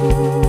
Música